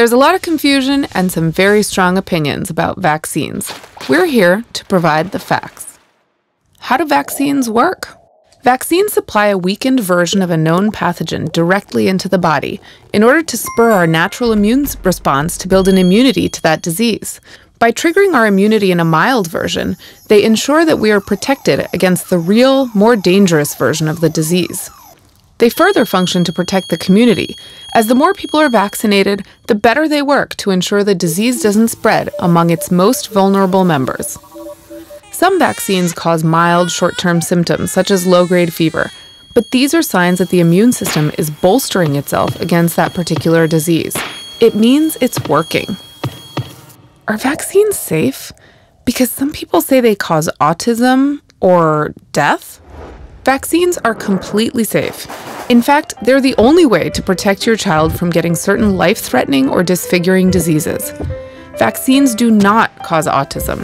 there's a lot of confusion and some very strong opinions about vaccines. We're here to provide the facts. How do vaccines work? Vaccines supply a weakened version of a known pathogen directly into the body in order to spur our natural immune response to build an immunity to that disease. By triggering our immunity in a mild version, they ensure that we are protected against the real, more dangerous version of the disease. They further function to protect the community, as the more people are vaccinated, the better they work to ensure the disease doesn't spread among its most vulnerable members. Some vaccines cause mild short term symptoms, such as low grade fever, but these are signs that the immune system is bolstering itself against that particular disease. It means it's working. Are vaccines safe? Because some people say they cause autism or death. Vaccines are completely safe. In fact, they're the only way to protect your child from getting certain life threatening or disfiguring diseases. Vaccines do not cause autism.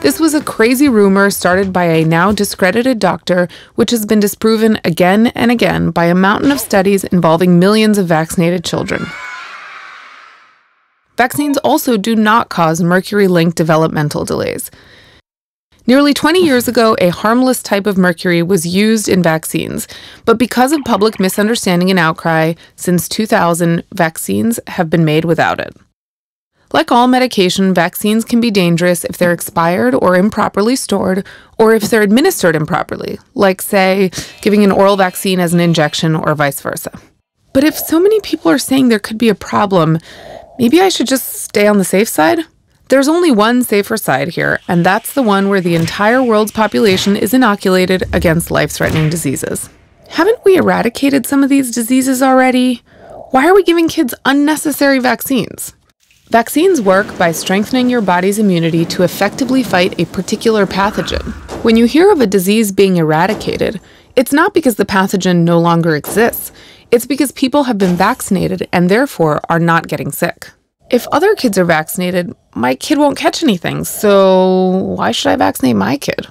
This was a crazy rumor started by a now discredited doctor, which has been disproven again and again by a mountain of studies involving millions of vaccinated children. Vaccines also do not cause mercury linked developmental delays. Nearly 20 years ago, a harmless type of mercury was used in vaccines, but because of public misunderstanding and outcry, since 2000, vaccines have been made without it. Like all medication, vaccines can be dangerous if they're expired or improperly stored, or if they're administered improperly, like, say, giving an oral vaccine as an injection or vice versa. But if so many people are saying there could be a problem, Maybe I should just stay on the safe side? There's only one safer side here, and that's the one where the entire world's population is inoculated against life threatening diseases. Haven't we eradicated some of these diseases already? Why are we giving kids unnecessary vaccines? Vaccines work by strengthening your body's immunity to effectively fight a particular pathogen. When you hear of a disease being eradicated, it's not because the pathogen no longer exists. It's because people have been vaccinated and therefore are not getting sick. If other kids are vaccinated, my kid won't catch anything, so why should I vaccinate my kid?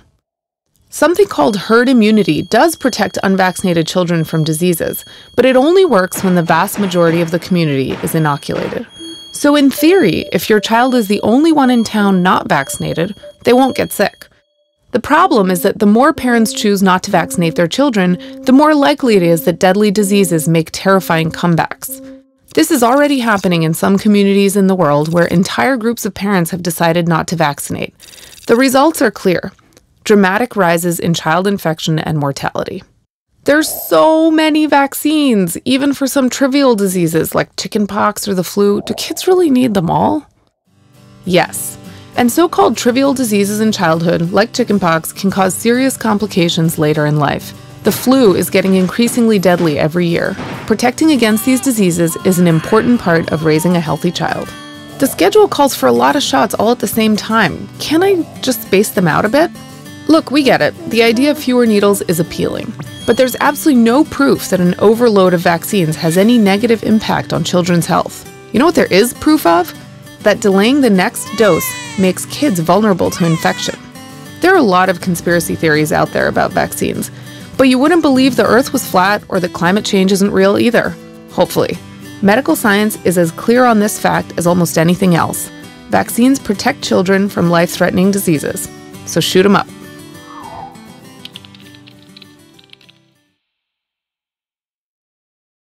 Something called herd immunity does protect unvaccinated children from diseases, but it only works when the vast majority of the community is inoculated. So, in theory, if your child is the only one in town not vaccinated, they won't get sick. The problem is that the more parents choose not to vaccinate their children, the more likely it is that deadly diseases make terrifying comebacks. This is already happening in some communities in the world where entire groups of parents have decided not to vaccinate. The results are clear dramatic rises in child infection and mortality. There's so many vaccines, even for some trivial diseases like chickenpox or the flu. Do kids really need them all? Yes. And so called trivial diseases in childhood, like chickenpox, can cause serious complications later in life. The flu is getting increasingly deadly every year. Protecting against these diseases is an important part of raising a healthy child. The schedule calls for a lot of shots all at the same time. Can I just space them out a bit? Look, we get it. The idea of fewer needles is appealing. But there's absolutely no proof that an overload of vaccines has any negative impact on children's health. You know what there is proof of? that delaying the next dose makes kids vulnerable to infection. There are a lot of conspiracy theories out there about vaccines, but you wouldn't believe the Earth was flat or that climate change isn't real either. Hopefully. Medical science is as clear on this fact as almost anything else. Vaccines protect children from life threatening diseases. So shoot 'em up.